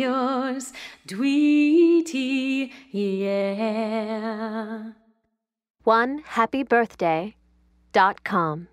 yours, Dweety, yeah. One happy birthday dot com.